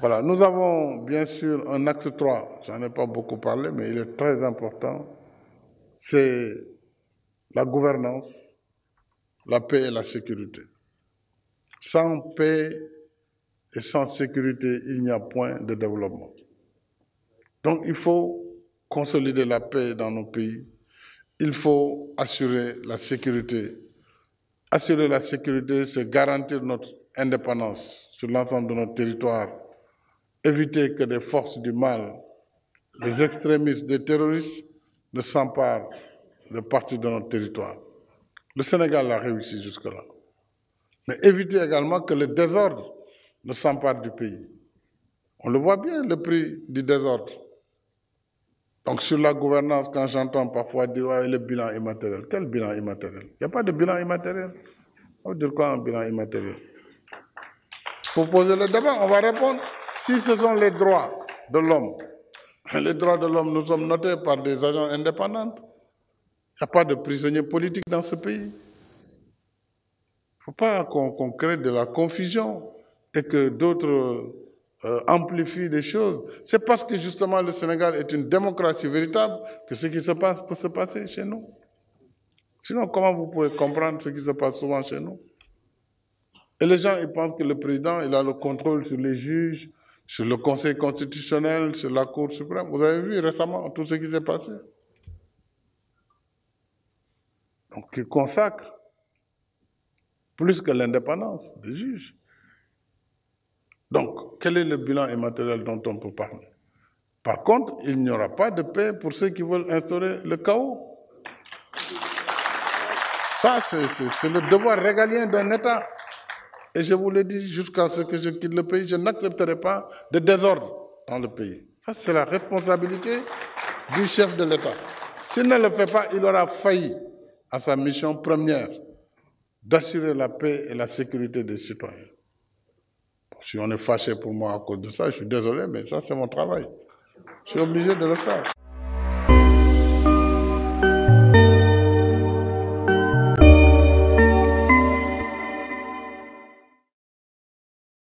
Voilà, nous avons bien sûr un axe 3, j'en ai pas beaucoup parlé, mais il est très important, c'est la gouvernance, la paix et la sécurité. Sans paix et sans sécurité, il n'y a point de développement. Donc il faut consolider la paix dans nos pays, il faut assurer la sécurité. Assurer la sécurité, c'est garantir notre indépendance sur l'ensemble de notre territoire éviter que des forces du mal, les extrémistes, des terroristes ne s'emparent de partie de notre territoire. Le Sénégal a réussi jusque-là. Mais éviter également que le désordre ne s'empare du pays. On le voit bien, le prix du désordre. Donc sur la gouvernance, quand j'entends parfois dire le bilan immatériel, quel bilan immatériel? Il n'y a pas de bilan immatériel. On va dire quoi un bilan immatériel? Il faut poser le débat, on va répondre. Si ce sont les droits de l'homme, les droits de l'homme, nous sommes notés par des agents indépendants. Il n'y a pas de prisonniers politiques dans ce pays. Il ne faut pas qu'on crée de la confusion et que d'autres euh, amplifient des choses. C'est parce que justement le Sénégal est une démocratie véritable que ce qui se passe peut se passer chez nous. Sinon, comment vous pouvez comprendre ce qui se passe souvent chez nous? Et les gens, ils pensent que le président, il a le contrôle sur les juges, sur le Conseil constitutionnel, sur la Cour suprême. Vous avez vu récemment tout ce qui s'est passé. Donc, il consacre plus que l'indépendance des juges. Donc, quel est le bilan immatériel dont on peut parler? Par contre, il n'y aura pas de paix pour ceux qui veulent instaurer le chaos. Ça, c'est le devoir régalien d'un État. Et je vous l'ai dit, jusqu'à ce que je quitte le pays, je n'accepterai pas de désordre dans le pays. Ça, c'est la responsabilité du chef de l'État. S'il ne le fait pas, il aura failli à sa mission première d'assurer la paix et la sécurité des citoyens. Si on est fâché pour moi à cause de ça, je suis désolé, mais ça, c'est mon travail. Je suis obligé de le faire.